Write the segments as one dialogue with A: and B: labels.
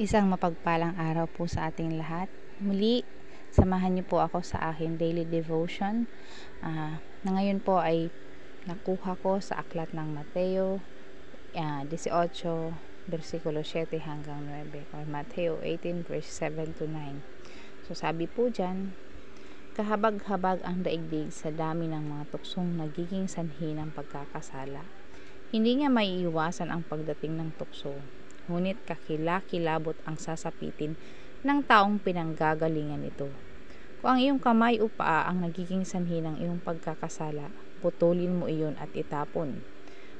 A: Isang mapagpalang araw po sa ating lahat. Muli, samahan niyo po ako sa aking daily devotion. Uh, na ngayon po ay nakuha ko sa aklat ng Mateo uh, 18 versikulo 7 hanggang 9 or Mateo 18 verse 7 to 9. So sabi po dyan, kahabag-habag ang daigdig sa dami ng mga tuksong nagiging sanhi ng pagkakasala. Hindi nga maiiwasan ang pagdating ng tukso ngunit kakilakilabot ang sasapitin ng taong pinanggagalingan ito. Kung ang iyong kamay o paa ang nagiging sanhi ng iyong pagkakasala, putulin mo iyon at itapon.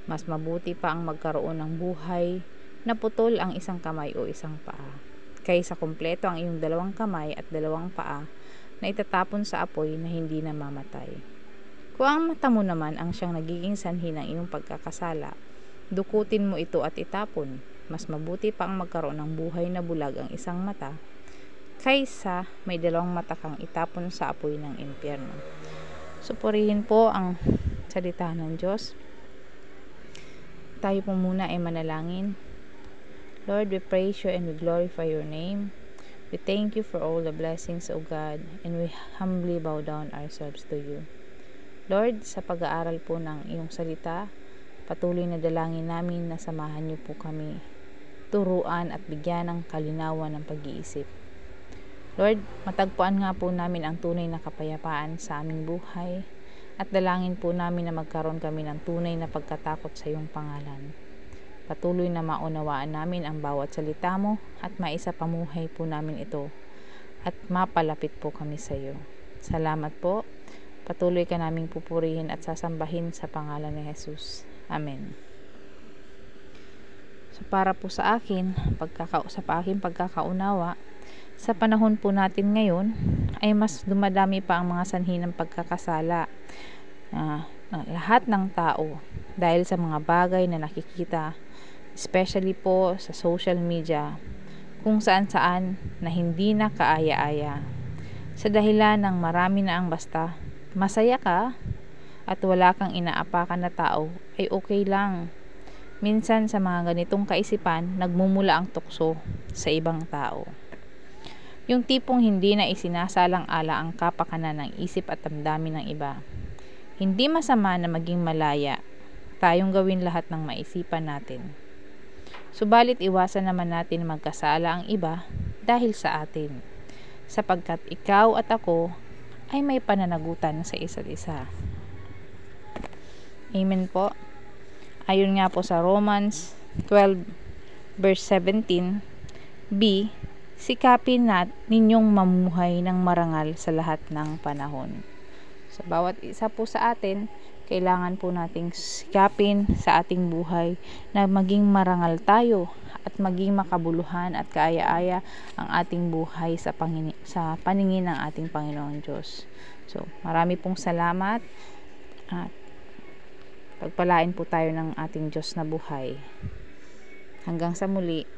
A: Mas mabuti pa ang magkaroon ng buhay na putol ang isang kamay o isang paa, kaysa kumpleto ang iyong dalawang kamay at dalawang paa na itatapon sa apoy na hindi namamatay. Kung ang mata mo naman ang siyang nagiging sanhi ng iyong pagkakasala, dukutin mo ito at itapon mas mabuti pa ang magkaroon ng buhay na bulag ang isang mata kaysa may dalawang mata kang itapon sa apoy ng impyerno. Supurihin po ang salita ng Diyos. Tayo po muna ay manalangin. Lord, we praise you and we glorify your name. We thank you for all the blessings, O God, and we humbly bow down ourselves to you. Lord, sa pag-aaral po ng iyong salita, patuloy na dalangin namin na samahan niyo po kami turuan at bigyan ng kalinawan ng pag-iisip. Lord, matagpuan nga po namin ang tunay na kapayapaan sa aming buhay at dalangin po namin na magkaroon kami ng tunay na pagkatakot sa iyong pangalan. Patuloy na maunawaan namin ang bawat salita mo at maisa pamuhay po namin ito at mapalapit po kami sa iyo. Salamat po. Patuloy ka naming pupurihin at sasambahin sa pangalan ni Jesus. Amen. So, para po sa akin, pagkaka sa akin pagkakaunawa, sa panahon po natin ngayon, ay mas dumadami pa ang mga sanhi ng pagkakasala. Uh, uh, lahat ng tao, dahil sa mga bagay na nakikita, especially po sa social media, kung saan-saan na hindi na kaaya-aya. Sa dahilan ng marami na ang basta, masaya ka at wala kang inaapakan na tao, ay okay lang Minsan sa mga ganitong kaisipan, nagmumula ang tukso sa ibang tao. Yung tipong hindi na isinasalang-ala ang kapakanan ng isip at damdamin ng iba. Hindi masama na maging malaya, tayong gawin lahat ng maisipan natin. Subalit iwasan naman natin magkasala ang iba dahil sa atin, sapagkat ikaw at ako ay may pananagutan sa isa't isa. Amen po. Ayon nga po sa Romans 12 verse 17, B, sikapin nat ninyong mamuhay ng marangal sa lahat ng panahon. Sa bawat isa po sa atin, kailangan po nating sikapin sa ating buhay na maging marangal tayo at maging makabuluhan at kaaya-aya ang ating buhay sa, pangini- sa paningin ng ating Panginoong Diyos. So, marami pong salamat at Pagpalain po tayo ng ating Diyos na buhay. Hanggang sa muli,